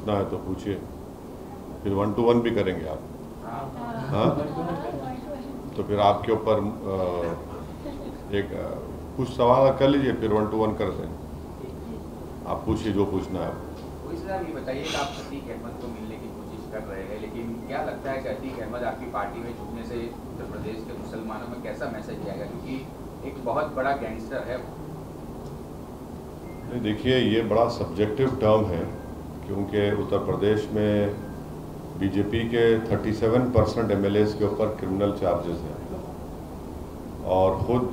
पूछना है तो पूछिए। फिर वन टू वन भी करेंगे आप। हाँ? तो फिर आपके ऊपर एक कुछ सवाल कर लीजिए फिर वन टू वन करते हैं आप पूछिए जो पूछना है ये बताइए कि आप अहमद को मिलने की कोशिश कर रहे हैं लेकिन क्या लगता है कि अतीक अहमद आपकी पार्टी में जुड़ने से उत्तर प्रदेश के मुसलमानों में कैसा मैसेज जाएगा? क्योंकि एक बहुत बड़ा गैंगस्टर है देखिए ये बड़ा सब्जेक्टिव टर्म है। क्योंकि उत्तर प्रदेश में बीजेपी के 37 परसेंट एम के ऊपर क्रिमिनल चार्जेस हैं। और ख़ुद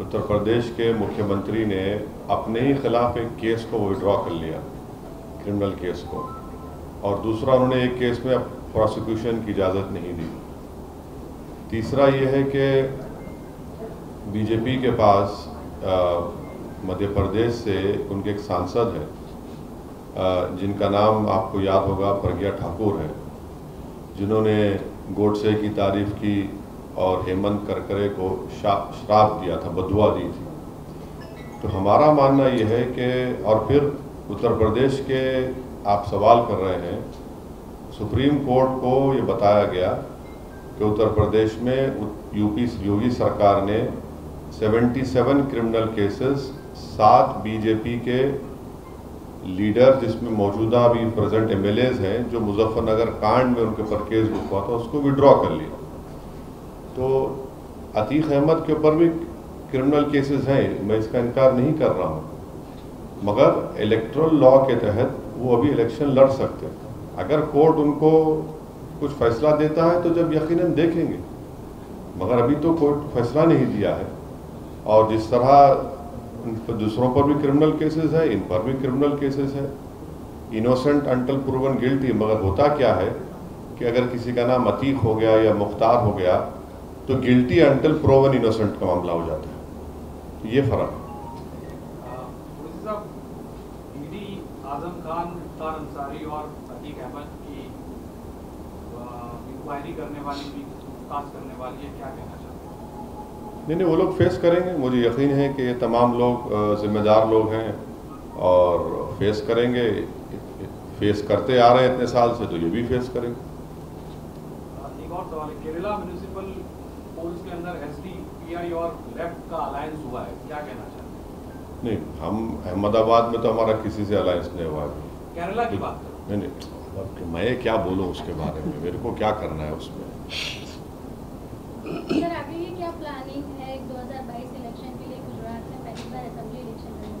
उत्तर प्रदेश के मुख्यमंत्री ने अपने ही खिलाफ एक केस को विड्रॉ कर लिया क्रिमिनल केस को। और दूसरा उन्होंने एक केस में प्रोसिक्यूशन की इजाज़त नहीं दी। तीसरा ये है कि बीजेपी के पास मध्य प्रदेश से उनके एक सांसद हैं। जिनका नाम आपको याद होगा, प्रज्ञा ठाकुर है। जिन्होंने गोडसे की तारीफ़ की और हेमंत करकरे को श्राप दिया था बदुआ दी थी। तो हमारा मानना यह है कि, और फिर उत्तर प्रदेश के आप सवाल कर रहे हैं, सुप्रीम कोर्ट को ये बताया गया कि उत्तर प्रदेश में यूपी, योगी सरकार ने 77 क्रिमिनल केसेस, सात बीजेपी के लीडर जिसमें मौजूदा अभी प्रेजेंट एमएलएज हैं, जो मुजफ्फरनगर कांड में उनके ऊपर केस हुआ था, उसको विड्रॉ कर लिया। तो अतीक अहमद के ऊपर भी क्रिमिनल केसेस हैं, मैं इसका इनकार नहीं कर रहा हूँ। मगर इलेक्ट्रल लॉ के तहत वो अभी इलेक्शन लड़ सकते हैं। अगर कोर्ट उनको कुछ फैसला देता है तो जब यकीनन देखेंगे। मगर अभी तो कोर्ट फैसला नहीं दिया है। और जिस तरह पर दूसरों पर भी क्रिमिनल केसेस है, इन पर भी क्रिमिनल केसेस है। इनोसेंट अंटल प्रूवन गिल्टी मगर होता क्या है कि अगर किसी का नाम अतीक हो गया या मुख्तार हो गया तो गिल्टी अंटल प्रोवन इनोसेंट का मामला हो जाता है। ये फ़र्क है। करने वाली भी करने वाली है, क्या कहना नहीं नहीं वो लोग फेस करेंगे। मुझे यकीन है कि ये तमाम लोग जिम्मेदार लोग हैं और फेस करेंगे। फेस करते आ रहे हैं इतने साल से तो ये भी फेस करेंगे। एक और सवाल है। केरला म्यूनिसिपल पोल्स के अंदर और लेफ़्ट का अलायंस हुआ है। क्या कहना चाहते हैं? नहीं हम अहमदाबाद में तो हमारा किसी से अलायंस नहीं हुआ है। केरला की बात नहीं नहीं मैं क्या बोलूँ उसके बारे में? मेरे को क्या करना है उसमें सर आगे ये क्या प्लानिंग है 2022 इलेक्शन के लिए गुजरात में पहली बार असेंबली इलेक्शन लड़ना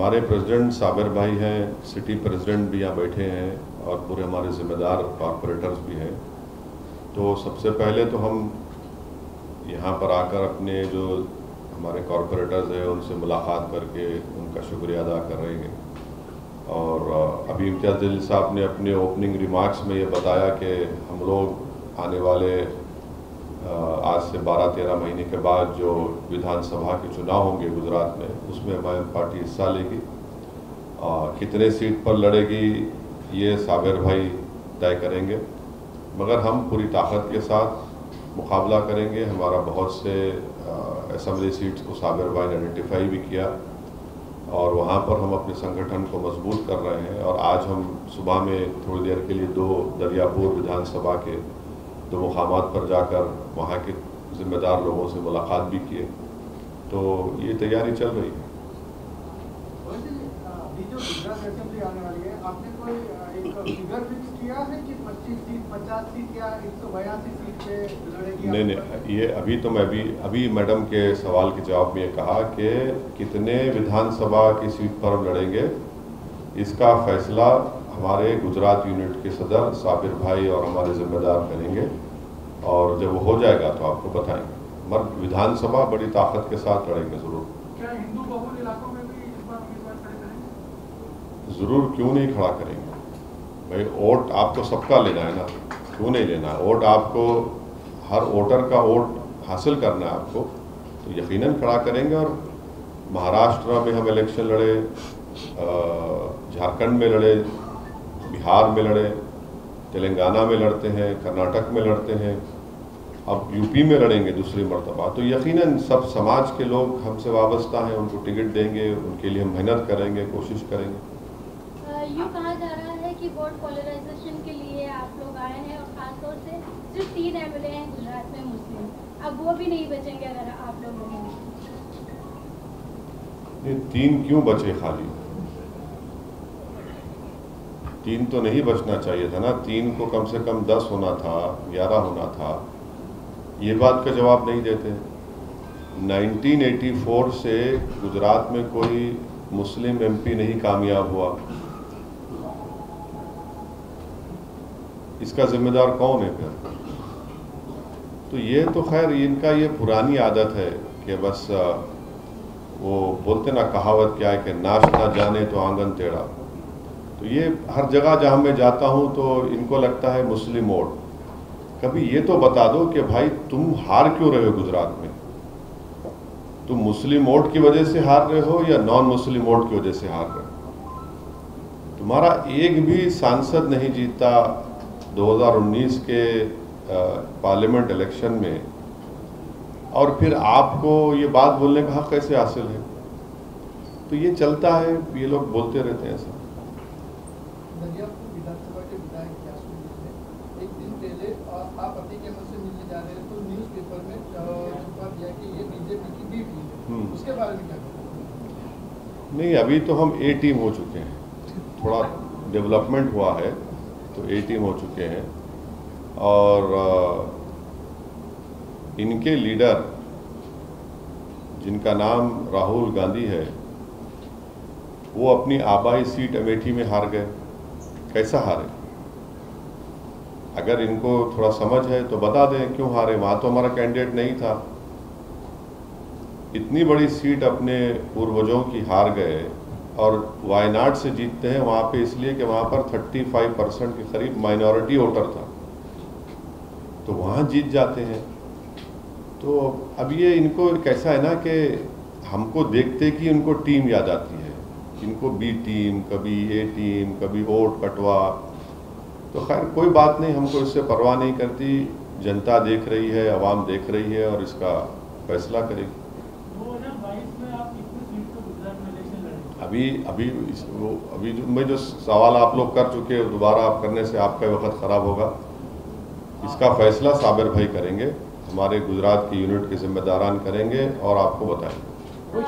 हमारे प्रेसिडेंट साबिर भाई हैं, सिटी प्रेसिडेंट भी यहाँ बैठे हैं और पूरे हमारे जिम्मेदार कॉरपोरेटर्स भी हैं। तो सबसे पहले तो हम यहाँ पर आकर अपने जो हमारे कॉरपोरेटर्स हैं, उनसे मुलाकात करके उनका शुक्रिया अदा कर रहे हैं और अभी इम्तियाज़ जलील साहब ने अपने ओपनिंग रिमार्क्स में ये बताया कि हम लोग आने वाले आज से 12-13 महीने के बाद जो विधानसभा के चुनाव होंगे गुजरात में, उसमें हमारी पार्टी हिस्सा लेगी। कितने सीट पर लड़ेगी, ये साबिर भाई तय करेंगे। मगर हम पूरी ताकत के साथ मुकाबला करेंगे। हमारा बहुत से असम्बली सीट्स को साबिर भाई ने आइडेंटिफाई भी किया और वहाँ पर हम अपने संगठन को मज़बूत कर रहे हैं। और आज हम सुबह में थोड़ी देर के लिए दो दरियापुर विधानसभा के दो मुकामात पर जाकर वहाँ के ज़िम्मेदार लोगों से मुलाकात भी किए। तो ये तैयारी चल रही है। अभी जो गुजरात असेंबली आने वाली आपने कोई एक फिगर फिक्स किया कि 25 सीट 50 सीट या 182 सीट पे लड़ेगी नहीं नहीं ये अभी तो मैं अभी अभी मैडम के सवाल के जवाब में ये कहा कि कितने विधानसभा की सीट पर हम लड़ेंगे इसका फैसला हमारे गुजरात यूनिट के सदर साबिर भाई और हमारे जिम्मेदार करेंगे। और जब वो हो जाएगा तो आपको बताएँगे। मगर विधानसभा बड़ी ताकत के साथ लड़ेंगे ज़रूर। क्या हिंदू बहुल इलाकों में भी इस बार उम्मीदवार खड़े करेंगे? ज़रूर क्यों नहीं खड़ा करेंगे? भाई वोट आपको सबका लेना है ना। क्यों नहीं लेना वोट आपको हर वोटर का वोट हासिल करना है आपको। तो यकीनन खड़ा करेंगे और महाराष्ट्र में हम इलेक्शन लड़े झारखंड में लड़े बिहार में लड़े तेलंगाना में लड़ते हैं कर्नाटक में लड़ते हैं। अब यूपी में लड़ेंगे दूसरी मरतबा। तो यकीनन सब समाज के लोग हमसे वाबस्ता हैं उनको टिकट देंगे उनके लिए हम मेहनत करेंगे कोशिश करेंगे। यूँ कहा जा रहा है कि वोट पोलराइजेशन के लिए आप लोग आए हैं और खासतौर से सिर्फ़ तीन एम एल हैं गुजरात में मुस्लिम अब वो भी नहीं बचेंगे अगर आप लोग ये तीन क्यों बचे खाली? तीन तो नहीं बचना चाहिए था ना। तीन को कम से कम दस होना था ग्यारह होना था। ये बात का जवाब नहीं देते। 1984 से गुजरात में कोई मुस्लिम एमपी नहीं कामयाब हुआ। इसका जिम्मेदार कौन है फिर? तो ये तो खैर इनका ये पुरानी आदत है कि बस वो बोलते ना, कहावत क्या है कि नाच ना जाने तो आँगन टेढ़ा। तो ये हर जगह जहाँ मैं जाता हूँ तो इनको लगता है मुस्लिम वोट कभी ये तो बता दो कि भाई तुम हार क्यों रहे हो गुजरात में? तुम मुस्लिम वोट की वजह से हार रहे हो या नॉन मुस्लिम वोट की वजह से हार रहे हो? तुम्हारा एक भी सांसद नहीं जीता 2019 के पार्लियामेंट इलेक्शन में, और फिर आपको ये बात बोलने का हक कैसे हासिल है? तो ये चलता है, ये लोग बोलते रहते हैं ऐसा दरियापुर विधानसभा के विधायक यासुन ने एक दिन पहले आ, आप अतीक अहमद से मिलने जा रहे हैं तो न्यूज़पेपर में आ, छुपा दिया कि ये बीजेपी की बी टीम है हम्म। उसके बारे में क्या नहीं, अभी तो हम ए टीम हो चुके हैं। थोड़ा डेवलपमेंट हुआ है तो ए टीम हो चुके हैं। और इनके लीडर जिनका नाम राहुल गांधी है, वो अपनी आबाई सीट अमेठी में हार गए। कैसा हारे? अगर इनको थोड़ा समझ है तो बता दें, क्यों हारे? वहाँ तो हमारा कैंडिडेट नहीं था। इतनी बड़ी सीट अपने पूर्वजों की हार गए और वायनाड से जीतते हैं, वहाँ पे इसलिए कि वहाँ पर 35 परसेंट के करीब माइनॉरिटी वोटर था। तो वहाँ जीत जाते हैं। तो अब ये इनको कैसा है ना कि हमको देखते कि इनको टीम याद आती है। इनको बी टीम कभी ए टीम कभी वोट कटवा। तो खैर, कोई बात नहीं, हमको इससे परवाह नहीं करती। जनता देख रही है, आवाम देख रही है और इसका फैसला करेगी। अभी अभी इस, वो अभी जो मैं जो सवाल आप लोग कर चुके हो दोबारा आप करने से आपका वक्त ख़राब होगा। इसका फैसला साबिर भाई करेंगे हमारे गुजरात की यूनिट के जिम्मेदारान करेंगे और आपको बताएँगे।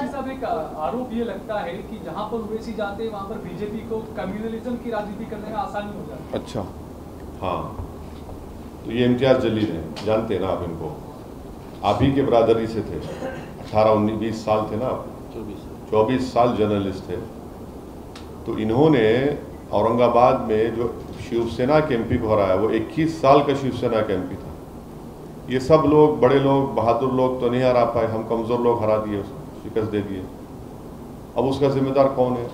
साहब एक आरोप ये लगता है कि जहाँ पर ओवैसी जाते हैं वहाँ पर बीजेपी को कम्युनलिज्म की राजनीति करने में आसानी हो जाती। अच्छा हाँ। तो ये इम्तियाज़ जलील हैं जानते हैं ना आप इनको? आप ही के बरादरी से थे। अठारह उन्नीस बीस साल थे ना आप? चौबीस साल। जर्नलिस्ट थे। तो इन्होंने औरंगाबाद में जो शिवसेना के एमपी को हराया वो 21 साल का शिवसेना का एमपी था। ये सब लोग बड़े लोग बहादुर लोग तो नहीं हरा पाए। हम कमज़ोर लोग हरा दिए उसको शिकस्त दे दिए। अब उसका जिम्मेदार कौन है?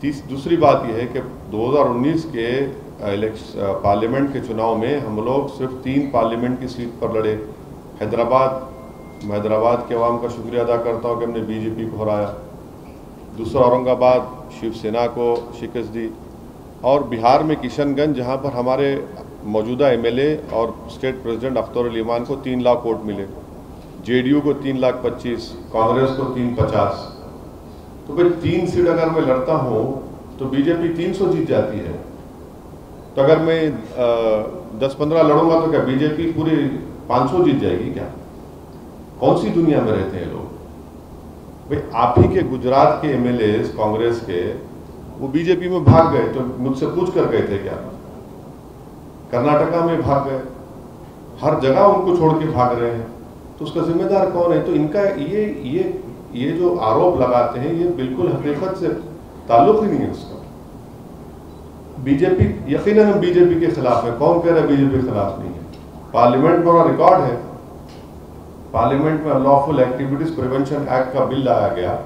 तीस दूसरी बात यह है कि 2019 के इलेक्शन पार्लियामेंट के चुनाव में हम लोग सिर्फ़ तीन पार्लियामेंट की सीट पर लड़े। हैदराबाद मैं हैदराबाद के अवाम का शुक्रिया अदा करता हूँ कि हमने बीजेपी को हराया। दूसरा औरंगाबाद, शिवसेना को शिकस्त दी। और बिहार में किशनगंज, जहाँ पर हमारे मौजूदा एमएलए और स्टेट प्रेसिडेंट अख्तर ईमान को तीन लाख वोट मिले। जेडीयू को तीन लाख पच्चीस, कांग्रेस को तीन पचास। तो भाई, तीन सीट अगर मैं लड़ता हूँ तो बीजेपी तीन सौ जीत जाती है। तो अगर मैं दस पंद्रह लड़ूँगा तो क्या बीजेपी पूरी पाँच सौ जीत जाएगी क्या? कौन सी दुनिया में रहते हैं लोग? भाई, आप ही के गुजरात के एमएलए कांग्रेस के, वो बीजेपी में भाग गए तो मुझसे पूछ कर गए थे क्या? कर्नाटका में भाग गए। हर जगह उनको छोड़ के भाग रहे हैं। तो उसका जिम्मेदार कौन है? तो इनका ये ये ये जो आरोप लगाते हैं, ये बिल्कुल हकीकत से ताल्लुक ही नहीं है उसका। बीजेपी यकीन हम बीजेपी के खिलाफ है। कौन कह रहा है बीजेपी के खिलाफ नहीं है? पार्लियामेंट में रिकॉर्ड है। पार्लियामेंट में अनलॉफुल एक्टिविटीज़ प्रिवेंशन एक्ट का बिल लाया गया,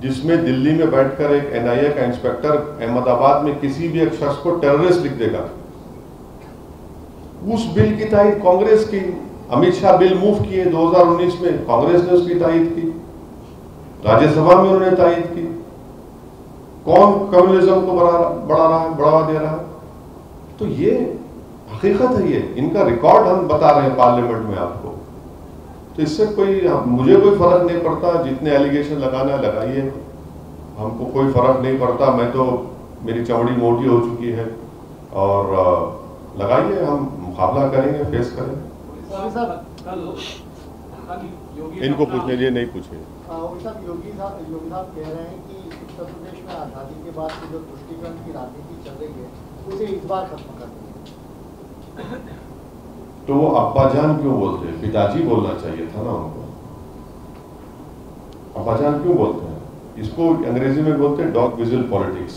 जिसमें दिल्ली में बैठकर एक एनआईए का इंस्पेक्टर अहमदाबाद में किसी भी एक शख्स को टेररिस्ट लिख देगा। उस बिल की तारीफ़ कांग्रेस की, अमित शाह बिल मूव किए 2019 में, कांग्रेस ने उसकी तायद की, राज्यसभा में उन्होंने तायद की। कौन कम्युनिज्म को बढ़ा बढ़ा रहा है बढ़ावा दे रहा? है तो ये हकीकत है ये, इनका रिकॉर्ड हम बता रहे हैं पार्लियामेंट में आपको। तो इससे कोई मुझे कोई फ़र्क नहीं पड़ता जितने एलिगेशन लगाना है लगाइए। हमको कोई फ़र्क नहीं पड़ता मैं तो मेरी चमड़ी मोटी हो चुकी है। और लगाइए हम मुकाबला करेंगे फेस करेंगे। इनको पूछने लिए नहीं पूछे। योगी साहब योगी साहब कह रहे हैं कि उत्तर प्रदेश में आज़ादी के बाद जो तुष्टिकरण की राजनीति चल रही है उसे इस बार खत्म कर देंगे। तो वो अब्बाजान क्यों बोलते हैं? पिताजी बोलना चाहिए था ना उनको। अब्बाजान क्यों बोलते हैं? इसको अंग्रेज़ी में बोलते हैं डॉग विजिल पॉलिटिक्स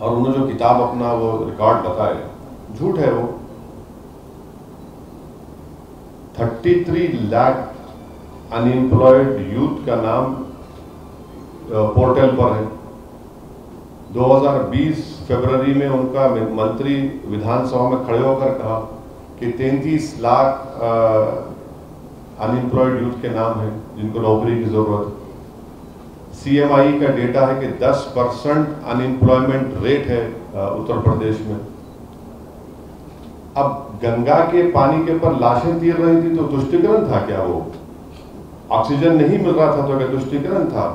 और उन्होंने जो किताब अपना वो रिकॉर्ड बताया, झूठ है वो। 33 लाख अनएम्प्लॉयड यूथ का नाम पोर्टल पर है। 2020 फरवरी में उनका मंत्री विधानसभा में खड़े होकर कहा कि 33 लाख अनएम्प्लॉयड यूथ के नाम हैं, जिनको नौकरी की ज़रूरत सीएमआई का डेटा है कि 10 परसेंट अनएम्प्लॉयमेंट रेट है उत्तर प्रदेश में। अब गंगा के पानी के ऊपर लाशें तीर रही थी तो तुष्टिकरण था क्या वो? ऑक्सीजन नहीं मिल रहा था तो क्या तुष्टिकरण था?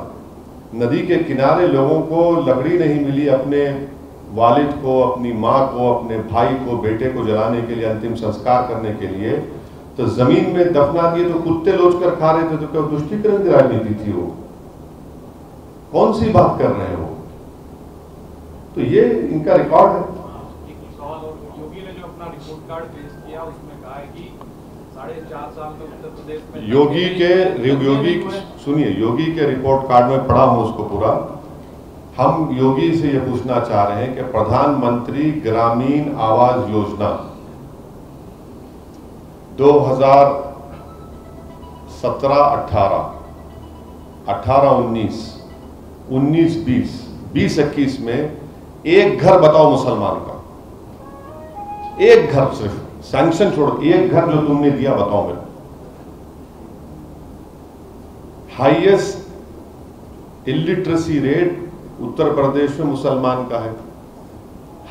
नदी के किनारे लोगों को लकड़ी नहीं मिली अपने वालिद को, अपनी माँ को, अपने भाई को, बेटे को जलाने के लिए, अंतिम संस्कार करने के लिए। तो ज़मीन में दफना दिए तो कुत्ते लोच कर खा रहे थे तो क्या तुष्टिकरण की राजनीति थी वो? कौन सी बात कर रहे हो? तो ये इनका रिकॉर्ड है। और योगी कि योगी सुनिए योगी के रिपोर्ट कार्ड में पढ़ा हूँ उसको पूरा। हम योगी से ये पूछना चाह रहे हैं कि प्रधानमंत्री ग्रामीण आवास योजना 2017 18 18 19 19 20 20 21 में एक घर बताओ मुसलमान का। एक घर सिर्फ़। सैंक्शन छोड़ो, एक घर जो तुमने दिया, बताओ मेरे highest illiteracy rate Uttar Pradesh में मुसलमान का है।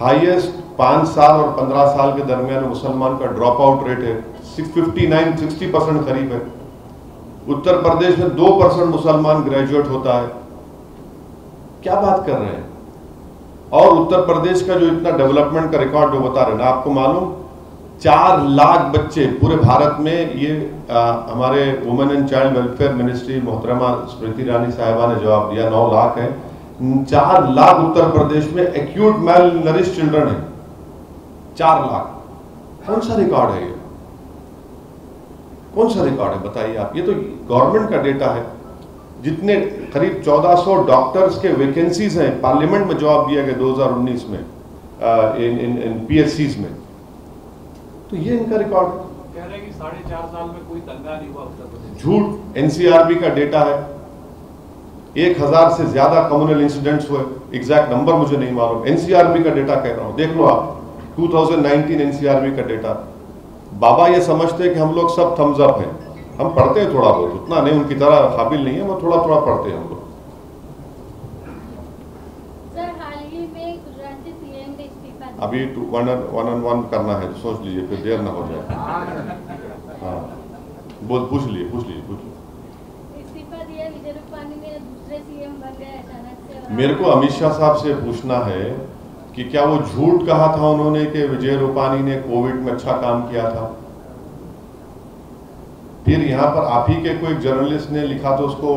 हाईएस्ट पाँच साल और पंद्रह साल के दरमियान मुसलमान का ड्रॉप आउट रेट है 59 60 परसेंट करीब है। उत्तर प्रदेश में दो परसेंट मुसलमान ग्रेजुएट होता है। क्या बात कर रहे हैं? और उत्तर प्रदेश का जो इतना डेवलपमेंट का रिकॉर्ड जो बता रहे हैं, ना आपको मालूम? चार लाख बच्चे पूरे भारत में ये आ, हमारे women and child welfare ministry मोहतरमा स्मृति ईरानी साहिबा ने जवाब दिया नौ लाख है। चार लाख उत्तर प्रदेश में एक्यूट मेल नरिश चिल्ड्रन है। चार लाख। कौन सा रिकॉर्ड है ये? कौन सा रिकॉर्ड है? बताइए आप। ये तो गवर्नमेंट का डेटा है। जितने करीब 1400 डॉक्टर्स के वैकेंसीज हैं पार्लियामेंट में जवाब दिया गया 2019 में इन इन इन पीएससीज में। तो ये इनका रिकॉर्ड है कह रहे हैं कि साढ़े चार साल में कोई दंगा नहीं हुआ उत्तर प्रदेश झूठ एनसीआरबी का डेटा है। एक हज़ार से ज़्यादा कम्युनल इंसिडेंट्स हुए। एग्जैक्ट नंबर मुझे नहीं मालूम। एनसीआरबी का डेटा कह रहा हूँ। देख लो आप 2019 एनसीआरबी का डेटा बाबा ये समझते हैं कि हम लोग सब थम्स अप हैं। हम पढ़ते हैं थोड़ा बहुत। उतना नहीं उनकी तरह काबिल नहीं है वो थोड़ा थोड़ा पढ़ते हैं हम लोग सर हाल ही में गुजरात के सीएम ने इस्तीफा दिया अभी two one one on one करना है तो सोच लीजिए फिर देर ना हो जाए। हाँ। बोल पूछ लिए पूछ लिए पूछ मेरे को अमित शाह साहब से पूछना है कि क्या वो झूठ कहा था उन्होंने कि विजय रूपानी ने कोविड में अच्छा काम किया था? फिर यहाँ पर आप ही के कोई जर्नलिस्ट ने लिखा तो उसको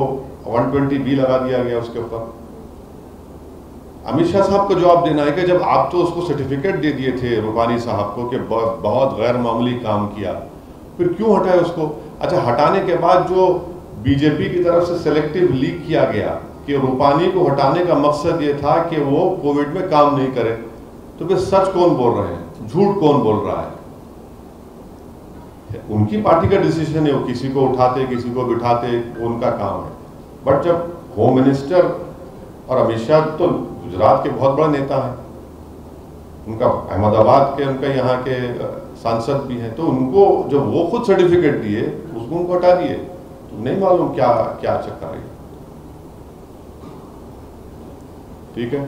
120 बी लगा दिया गया उसके ऊपर। अमित शाह साहब को जवाब देना है कि जब आप तो उसको सर्टिफिकेट दे दिए थे रूपानी साहब को कि बहुत गैर मामूली काम किया, फिर क्यों हटाए उसको? अच्छा हटाने के बाद जो बीजेपी की तरफ़ से सेलेक्टिव लीक किया गया कि रूपानी को हटाने का मकसद ये था कि वो कोविड में काम नहीं करे तो फिर सच कौन बोल रहे हैं? झूठ कौन बोल रहा है? उनकी पार्टी का डिसीज़न है, वो किसी को उठाते, किसी को बिठाते, उनका काम है। बट जब होम मिनिस्टर और अमित शाह तो गुजरात के बहुत बड़ा नेता है। उनका अहमदाबाद के, उनका यहाँ के सांसद भी हैं। तो उनको जब वो खुद सर्टिफिकेट दिए, उसको उनको हटा दिए तो नहीं मालूम क्या क्या चक्कर है। ठीक है?